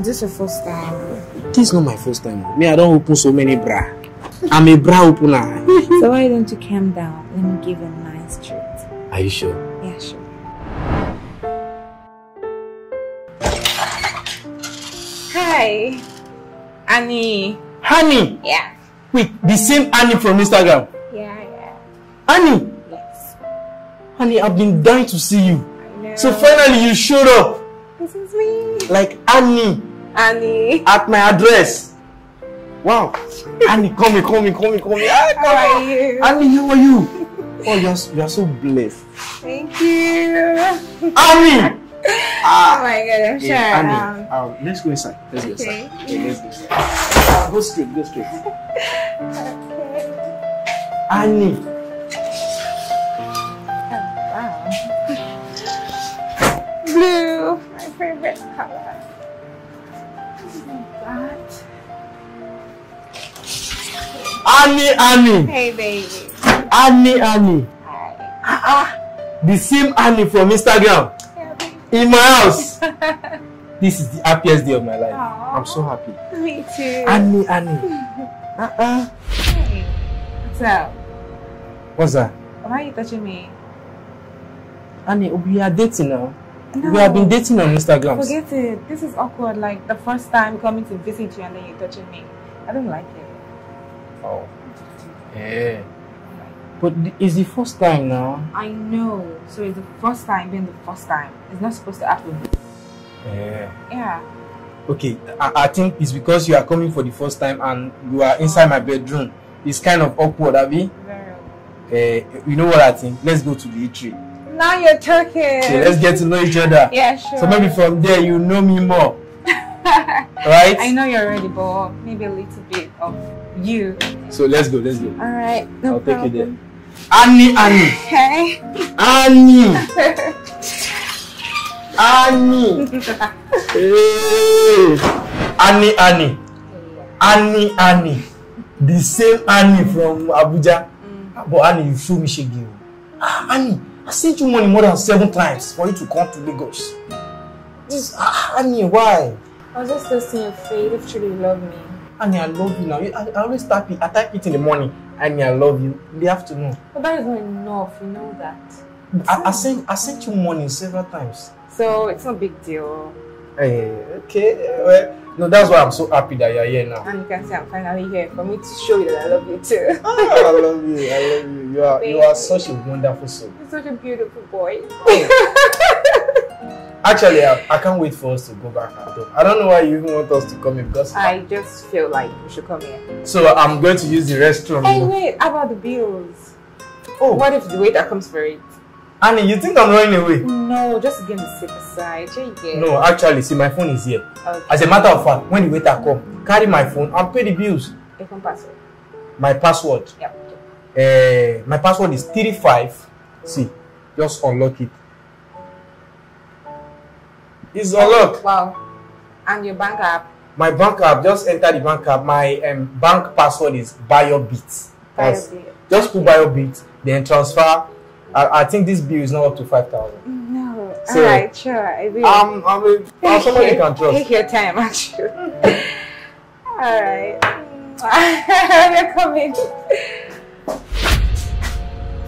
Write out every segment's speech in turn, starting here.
Is this your first time? This is not my first time. Me, I don't open so many bra. I'm a bra opener. so why don't you calm down? Let me give you a nice treat. Are you sure? Yeah, sure. Hi, Annie. Honey! Yeah. Wait, the same Annie from Instagram. Yeah, yeah. Annie! Yes. Honey, I've been dying to see you. I know. So finally you showed up. this is me, Like Annie Annie. at my address. Wow. Annie, call me, call me, call me, call me. Ah, come How on. are you? Annie, how are you? Oh, you're, you are so blessed. Thank you. Annie! Oh my god, I'm sure. Hey, Annie, um, uh, let's go inside. Let's go Okay. inside. Yeah, let's go inside. Uh, go straight, go straight. okay. Annie. Annie, Annie. Hey, baby. Annie, Annie. Hi. Ah, The same Annie from Instagram. Yeah. In my house. this is the happiest day of my life. Aw. I'm so happy. Me too. Annie, Annie. Uh-uh. Hey, what's up? What's that? Why are you touching me? Annie, we are dating now. No. We have been dating on Instagram. Forget it. This is awkward. Like the first time coming to visit you and then you're touching me. I don't like it. Oh. Yeah. But th- it's the first time now. I know. So it's the first time being the first time. It's not supposed to happen. Yeah. Yeah. Okay, I, I think it's because you are coming for the first time and you are inside my bedroom. It's kind of awkward, Abby. Very. Uh, you know what I think? Let's go to the eatery. Now you're talking. Okay, let's get to know each other. Yeah, sure. So maybe from there you know me more, right? I know you're ready, but maybe a little bit of you. So let's go, let's go. All right. No I'll take you there. Annie, Annie, Okay. Annie, Annie. Hey. Annie, Annie, Annie, Annie. The same Annie from Abuja. Mm. But Annie, you show me shaggy. Ah, Annie, I sent you money more than seven times for you to come to Lagos. This, ah, Annie, why? I was just testing your faith if you truly love me. Annie, I love you now. I, I always type it. I type it in the morning. Annie, I love you. In the afternoon. But that is not enough, you know that. I, I sent I sent you money several times. So it's no big deal. Hey, okay. Well, no, that's why I'm so happy that you're here now. And you can say I'm finally here for me to show you that I love you too. Ah, I love you. I love you. You are you are such a wonderful soul. You're such a beautiful boy. Actually, I, I can't wait for us to go back at home. I don't know why you even want us to come in because I just feel like we should come here. so I'm going to use the restroom. Hey, wait, how about the bills? Oh, What if the waiter comes for it? Annie, you think I'm running away? No, just to get the safer side. Sure you get. No, actually, see, my phone is here. Okay. As a matter of fact, when the waiter come, carry my phone and pay the bills. Different password. My password. Yep. Uh, my password is 35. See, just unlock it. It's unlocked. Wow. And your bank app. My bank app, just enter the bank app. My um, bank password is BioBit. That's- Biobit. Just put BioBit, then transfer. I, I think this bill is not up to 5,000. No. So- Alright, sure. I will. Um, I mean, I'm someone you can trust. Take your time, actually. Alright. We're coming.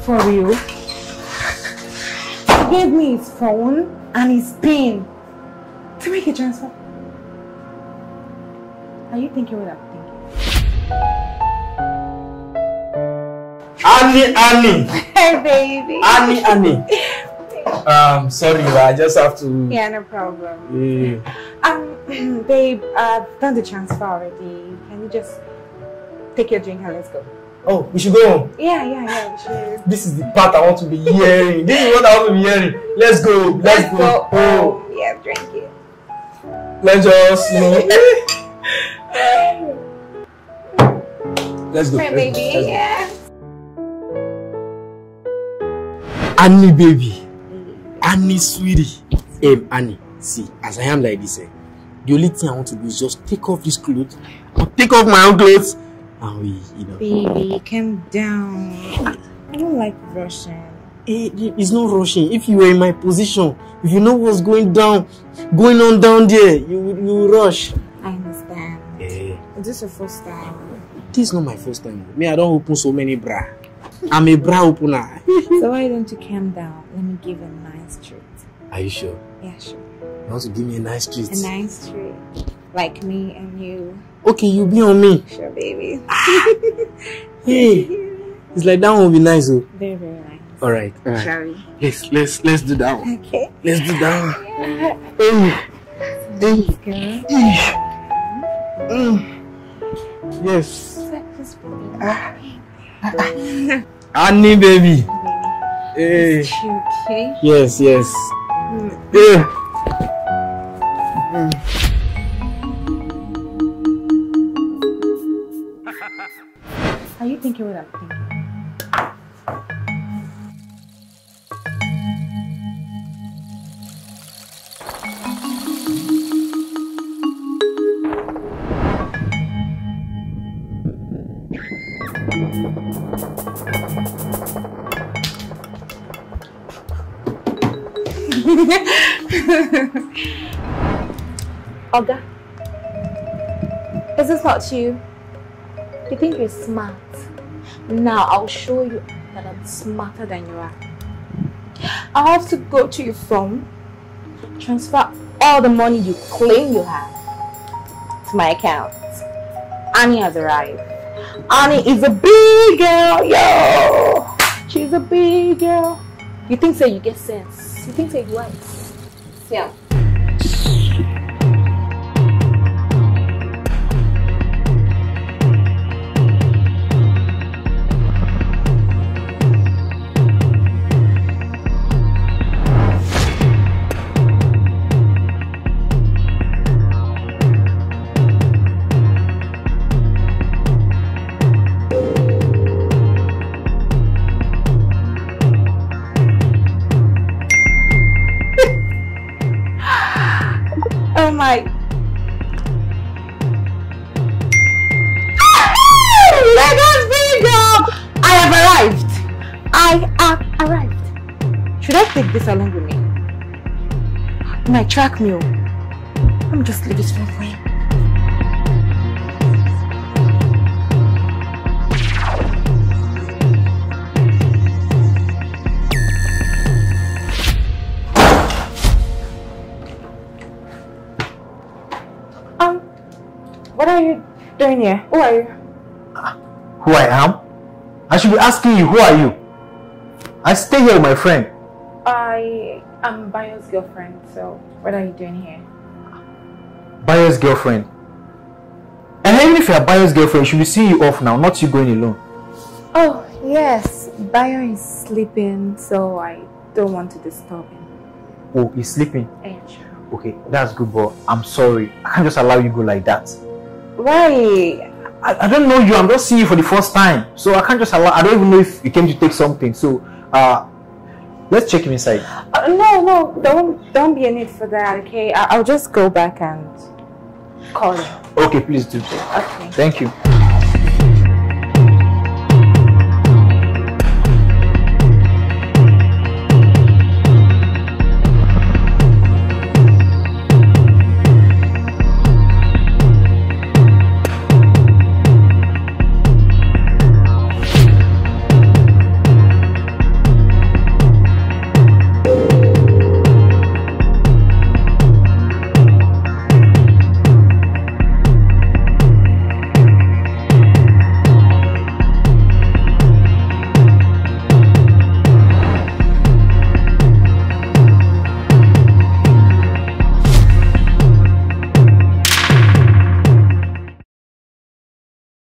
For real? He gave me his phone and his pin to make a transfer. Are you thinking what I'm thinking? Annie, Annie, Hey, baby. Annie, Annie. Um, sorry, I just have to. Yeah, no problem. Yeah. Um, babe, I've done the transfer already. Can you just take your drink and let's go? Oh, we should go home. Yeah, yeah, yeah, we should. This is the part I want to be hearing. This is what I want to be hearing. Let's go. Let's, Let's go. Oh, Oh, yeah, drink it. Let's just, you know. let's go. My baby, let's go. yeah. Annie, baby. Annie, sweetie. Um, Annie, see, as I am like this, eh, the only thing I want to do is just take off this clothes, or take off my own clothes, and we, you know. Baby, calm down. I don't like Russian. It's not rushing. If you were in my position, if you know what's going down, going on down there, you you will rush. I understand. Yeah. Is this your first time? This is not my first time. Me, I don't open so many bra. I'm a bra opener. so why don't you calm down? Let me give you a nice treat. Are you sure? Yeah, sure. You want to give me a nice treat? A nice treat. Like me and you. Okay, you be on me. Sure, baby. Ah! hey, it's like that one will be nice, oh. Very, very nice. All right. All right. Shall we? Let's let's let's do that one. Okay. Let's do that one. Yeah. Hey, Good. Mm. Yes. Just Annie, baby. Hey. It's cute, okay? Yes, yes. Mm. Yeah. Are you thinking what I'm thinking? Olga, is this not you? You think you're smart? Now I'll show you that I'm smarter than you are. I have to go to your phone, transfer all the money you claim you have to my account. Annie has arrived. Annie is a big girl, yo! She's a big girl. You think so you get sense? You think so you? Yeah. I have arrived. Should I take this along with me? It might track me. oh. Let me just leave this phone for him. Um, what are you doing here? Who are you? who I am? I should be asking you, who are you? I stay here with my friend. I am Bayo's girlfriend, so what are you doing here? Bayo's girlfriend. And even if you're Bayo's girlfriend, she will see you off now, not you going alone. Oh, yes. Bayo is sleeping, so I don't want to disturb him. Oh, he's sleeping. Yeah, sure. Okay, that's good, but I'm sorry. I can't just allow you go like that. Why? I, I don't know you, I'm just seeing you for the first time. So I can't just allow I don't even know if you came to take something. So uh let's check him inside. Uh, no, no, don't don't be a need for that, okay? I- I'll just go back and call him. Okay, please do. So. Okay. Thank you.